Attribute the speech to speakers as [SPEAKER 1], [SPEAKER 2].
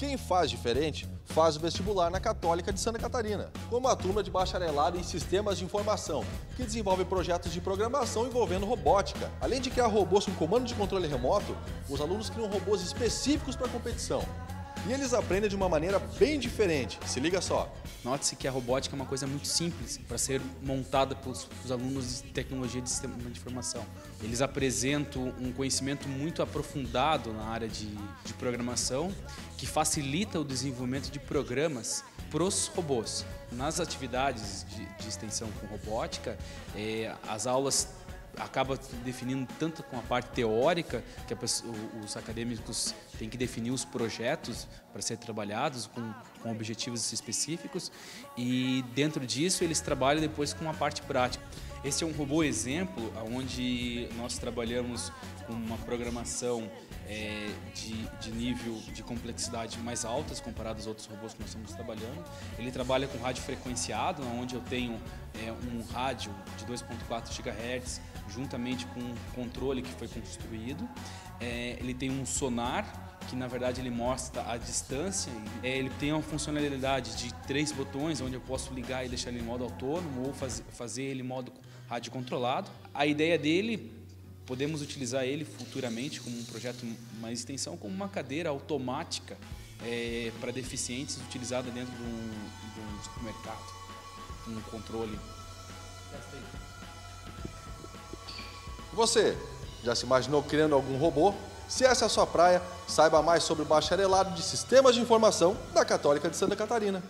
[SPEAKER 1] Quem faz diferente faz o vestibular na Católica de Santa Catarina, como a turma de bacharelado em Sistemas de Informação, que desenvolve projetos de programação envolvendo robótica. Além de criar robôs com comando de controle remoto, os alunos criam robôs específicos para competição. E eles aprendem de uma maneira bem diferente. Se liga só.
[SPEAKER 2] Note-se que a robótica é uma coisa muito simples para ser montada pelos, pelos, alunos de tecnologia de sistema de informação. Eles apresentam um conhecimento muito aprofundado na área de, de programação que facilita o desenvolvimento de programas para os robôs. Nas atividades de, de extensão com robótica, é, as aulas acaba definindo tanto com a parte teórica, que os acadêmicos têm que definir os projetos para ser trabalhados com, com objetivos específicos, e dentro disso eles trabalham depois com a parte prática. Esse é um robô exemplo, onde nós trabalhamos com uma programação é, de, nível de complexidade mais altas comparado aos outros robôs que nós estamos trabalhando. Ele trabalha com rádio frequenciado, onde eu tenho é, um rádio de 2.4 GHz juntamente com um controle que foi construído. É, ele tem um sonar que na verdade ele mostra a distância. É, ele tem uma funcionalidade de três botões, onde eu posso ligar e deixar ele em modo autônomo ou faz, fazer ele em modo rádio controlado. A ideia dele, podemos utilizar ele futuramente como um projeto mais extensão, como uma cadeira automática é, para deficientes utilizada dentro de um, de um supermercado, um controle.
[SPEAKER 1] Você já se imaginou criando algum robô? Se essa é a sua praia, saiba mais sobre o bacharelado de Sistemas de Informação da Católica de Santa Catarina.